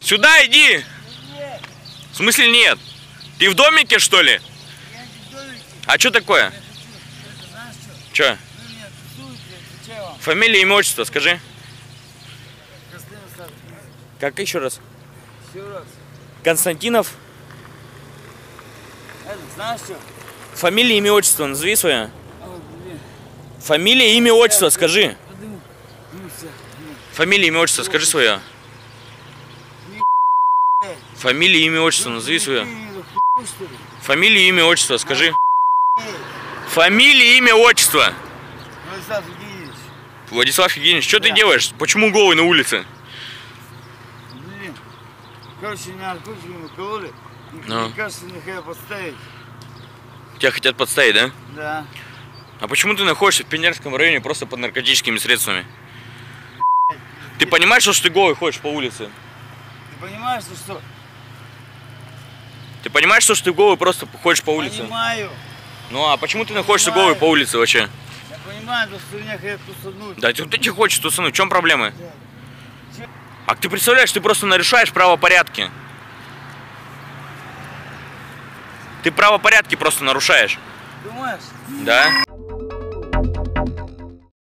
Сюда иди! В смысле нет? Ты в домике, что ли? А что такое? Че? Фамилия, имя, отчество, скажи. Как еще раз? Еще раз. Константинов. Это, знаешь что? Фамилия, имя, отчество, назови свое. Фамилия, имя, отчество, скажи. Фамилия, имя, отчество, скажи свое. Фамилия, имя, отчество, назови свое. Фамилия, имя, отчество, скажи. Фамилия, имя, отчество. Владислав Евгеньевич. Владислав Евгеньевич, что ты Да. делаешь? Почему голый на улице? Блин. Короче, меня наркотиками кололи. И Ну. мне кажется, мне хотят подставить. Тебя хотят подставить, да? Да. А почему ты находишься в Пионерском районе просто под наркотическими средствами? Ты понимаешь, что ты голый ходишь по улице? Ты понимаешь, что что? Ты понимаешь, что ты голый просто ходишь по улице? Понимаю. Ну а почему ты находишься голый по улице вообще? Я понимаю, то, что меня хотят тусануть. Да ты, ты хочешь тусануть, в чем проблема? А ты представляешь, ты просто нарушаешь правопорядки. Ты правопорядки просто нарушаешь. Думаешь? Да?